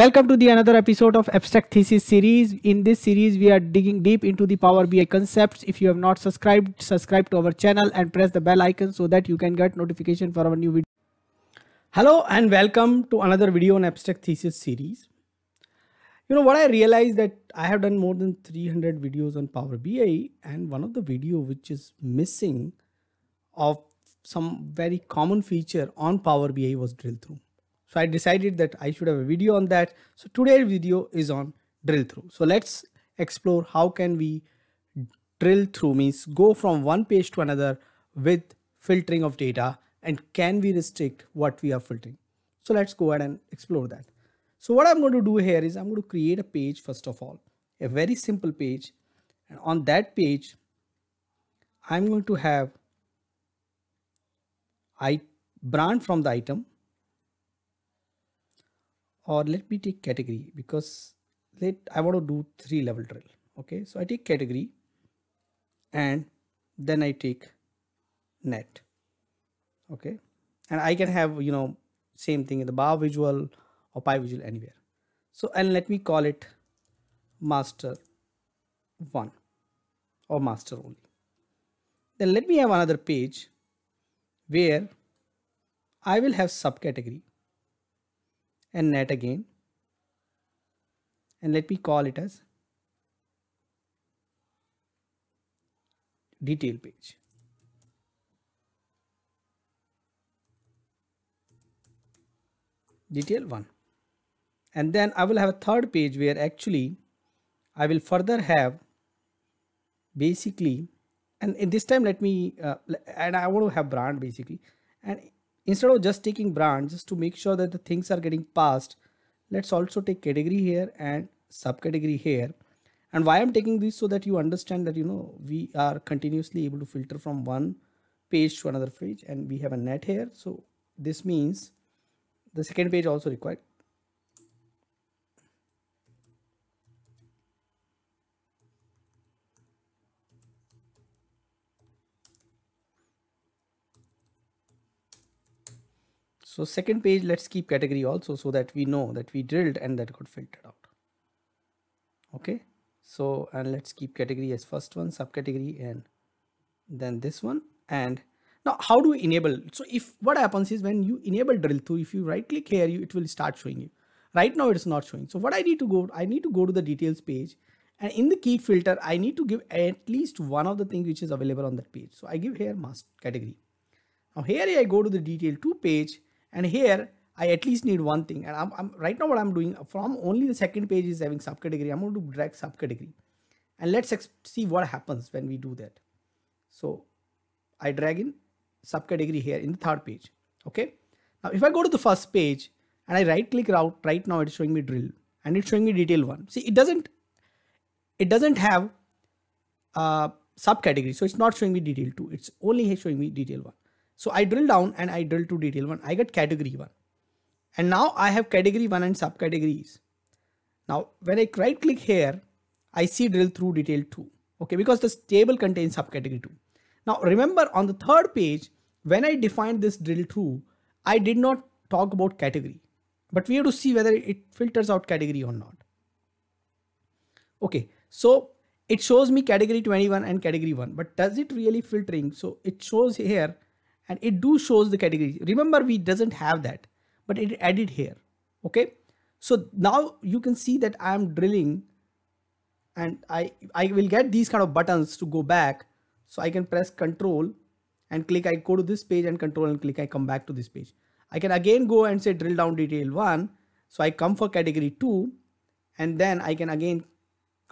Welcome to the another episode of Abstract Thesis series. In this series, we are digging deep into the Power BI concepts. If you have not subscribed, subscribe to our channel and press the bell icon so that you can get notification for our new video. Hello and welcome to another video on Abstract Thesis series. You know what I realized that I have done more than 300 videos on Power BI and one of the video which is missing of some very common feature on Power BI was drill through. So I decided that I should have a video on that. So today's video is on drill through. So let's explore how can we drill through means go from one page to another with filtering of data and can we restrict what we are filtering. So let's go ahead and explore that. So what I'm going to do here is I'm going to create a page first of all, a very simple page. And on that page, I'm going to have I brand from the item or let me take category because let I want to do three level drill. Okay, so I take category and then I take net. Okay, and I can have you know same thing in the bar visual or pie visual anywhere. So and let me call it master one or master only. Then let me have another page where I will have subcategory and net again. And let me call it as detail page. Detail 1 and then I will have a third page where actually I will further have basically and in this time let me uh, and I want to have brand basically. And instead of just taking brand just to make sure that the things are getting passed let's also take category here and subcategory here. And why I'm taking this so that you understand that you know we are continuously able to filter from one page to another page and we have a net here. So this means the second page also required So second page, let's keep category also so that we know that we drilled and that got filtered out. Okay. So, and let's keep category as first one, subcategory and then this one. And now how do we enable? So if what happens is when you enable drill through, if you right click here, you, it will start showing you. Right now it's not showing. So what I need to go, I need to go to the details page and in the key filter, I need to give at least one of the things which is available on that page. So I give here mask category. Now here I go to the detail two page and here I at least need one thing. And I'm, I'm, right now what I'm doing from only the second page is having subcategory. I'm going to drag subcategory. And let's see what happens when we do that. So I drag in subcategory here in the third page. Okay? Now if I go to the first page and I right click out right now it's showing me drill. And it's showing me detail one. See it doesn't it doesn't have a subcategory. So it's not showing me detail two. It's only showing me detail one so I drill down and I drill to detail one. I get category one. And now I have category one and subcategories. Now when I right click here, I see drill through detail two. Okay, because this table contains subcategory two. Now remember on the third page, when I defined this drill through, I did not talk about category, but we have to see whether it filters out category or not. Okay, so it shows me category 21 and category 1, but does it really filtering? So it shows here and it do shows the category. Remember we doesn't have that, but it added here. Okay. So now you can see that I am drilling and I, I will get these kind of buttons to go back. So I can press control and click, I go to this page and control and click, I come back to this page. I can again go and say drill down detail one. So I come for category two and then I can again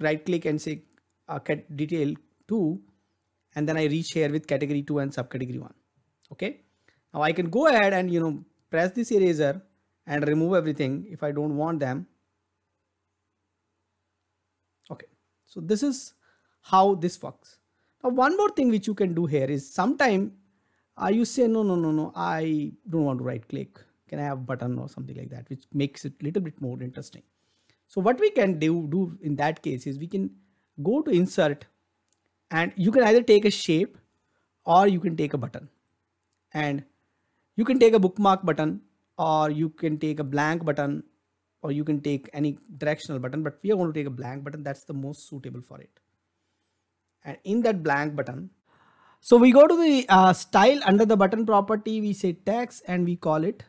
right click and say uh, detail two and then I reach here with category two and subcategory one okay? Now I can go ahead and you know press this eraser and remove everything if I don't want them. Okay. So this is how this works. Now one more thing which you can do here is sometime uh, you say no no no no I don't want to right click. Can I have button or something like that? Which makes it little bit more interesting. So what we can do, do in that case is we can go to insert and you can either take a shape or you can take a button and you can take a bookmark button or you can take a blank button or you can take any directional button but we are going to take a blank button. That's the most suitable for it. And in that blank button so we go to the uh, style under the button property. We say text and we call it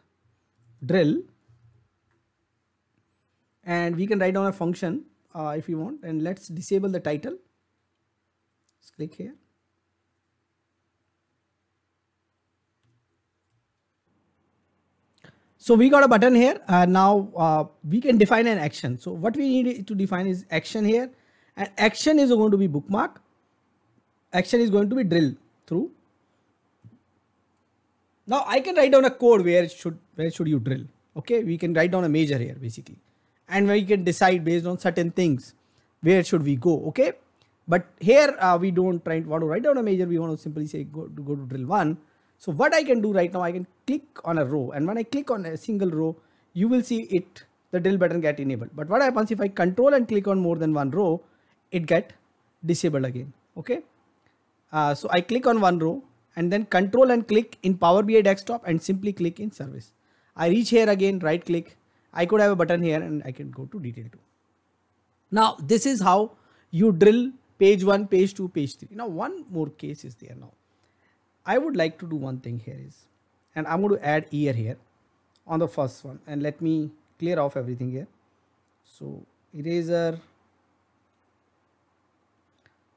drill. And we can write down a function uh, if you want. And let's disable the title. Let's click here So we got a button here. Uh, now uh, we can define an action. So what we need to define is action here and action is going to be bookmark. Action is going to be drill through. Now I can write down a code where should where should you drill. Okay, we can write down a measure here basically. And we can decide based on certain things where should we go. Okay. But here uh, we don't try want to write down a measure. We want to simply say go to go to drill one so what I can do right now, I can click on a row and when I click on a single row, you will see it, the drill button get enabled. But what happens if I control and click on more than one row, it get disabled again. Okay. Uh, so I click on one row and then control and click in Power BI desktop and simply click in service. I reach here again, right click. I could have a button here and I can go to detail two. Now this is how you drill page one, page two, page three. Now one more case is there now. I would like to do one thing here is, and I'm going to add year here on the first one and let me clear off everything here. So eraser,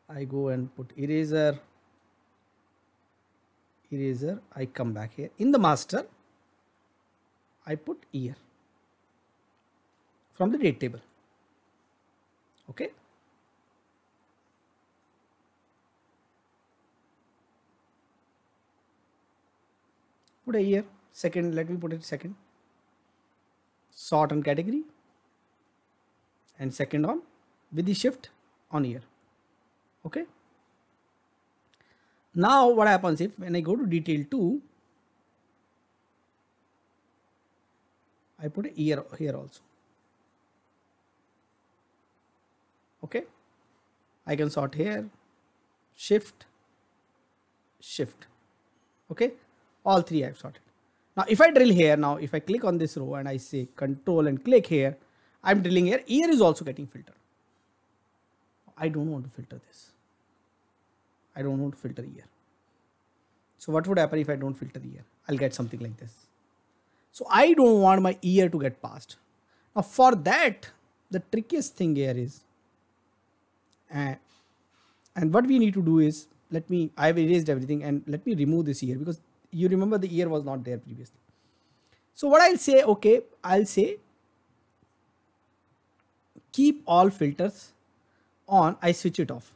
I go and put eraser, eraser, I come back here in the master, I put year from the date table. Okay. Put a year second let me put it second. Sort on category. And second on with the shift on year. Okay? Now what happens if when I go to detail 2 I put a year here also. Okay? I can sort here. Shift. Shift. Okay all three I've sorted. Now if I drill here now, if I click on this row and I say control and click here, I'm drilling here. Year is also getting filtered. I don't want to filter this. I don't want to filter year. So what would happen if I don't filter year? I'll get something like this. So I don't want my year to get passed. Now for that, the trickiest thing here is, uh, and what we need to do is, let me, I've erased everything and let me remove this year because you remember the year was not there previously. So what I'll say, okay, I'll say keep all filters on, I switch it off.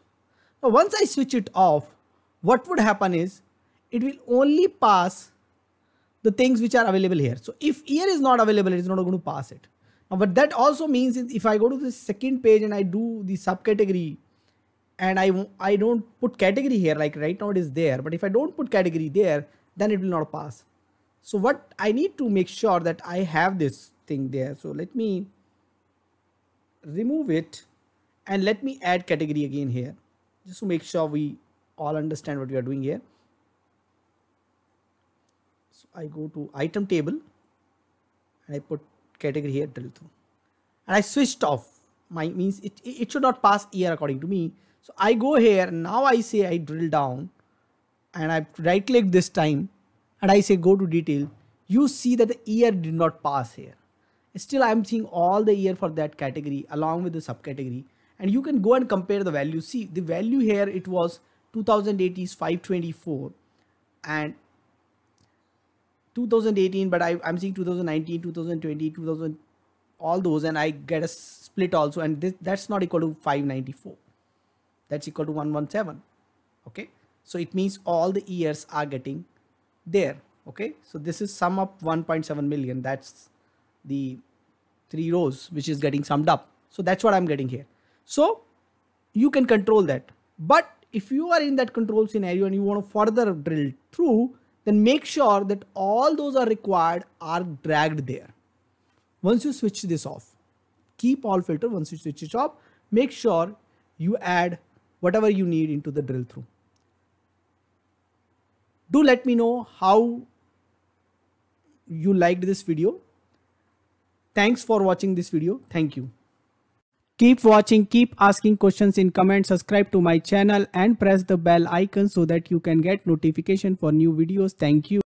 Now once I switch it off, what would happen is it will only pass the things which are available here. So if year is not available, it is not going to pass it. Now, but that also means if I go to the second page and I do the subcategory and I, I don't put category here, like right now it is there, but if I don't put category there, then it will not pass. So what I need to make sure that I have this thing there. So let me remove it and let me add category again here just to make sure we all understand what we are doing here. So I go to item table and I put category here drill through and I switched off my means it, it should not pass year according to me. So I go here and now I say I drill down and I right click this time and I say go to detail, you see that the year did not pass here. Still, I'm seeing all the year for that category along with the subcategory. And you can go and compare the value. See, the value here, it was 2008 is 524 and 2018, but I, I'm seeing 2019, 2020, 2000, all those, and I get a split also. And this, that's not equal to 594. That's equal to 117. Okay. So it means all the years are getting there. Okay. So this is sum up 1.7 million. That's the three rows which is getting summed up. So that's what I'm getting here. So you can control that. But if you are in that control scenario and you want to further drill through, then make sure that all those are required are dragged there. Once you switch this off, keep all filter. Once you switch it off, make sure you add whatever you need into the drill through do let me know how you liked this video thanks for watching this video thank you Keep watching, keep asking questions in comments, subscribe to my channel and press the bell icon so that you can get notification for new videos. Thank you.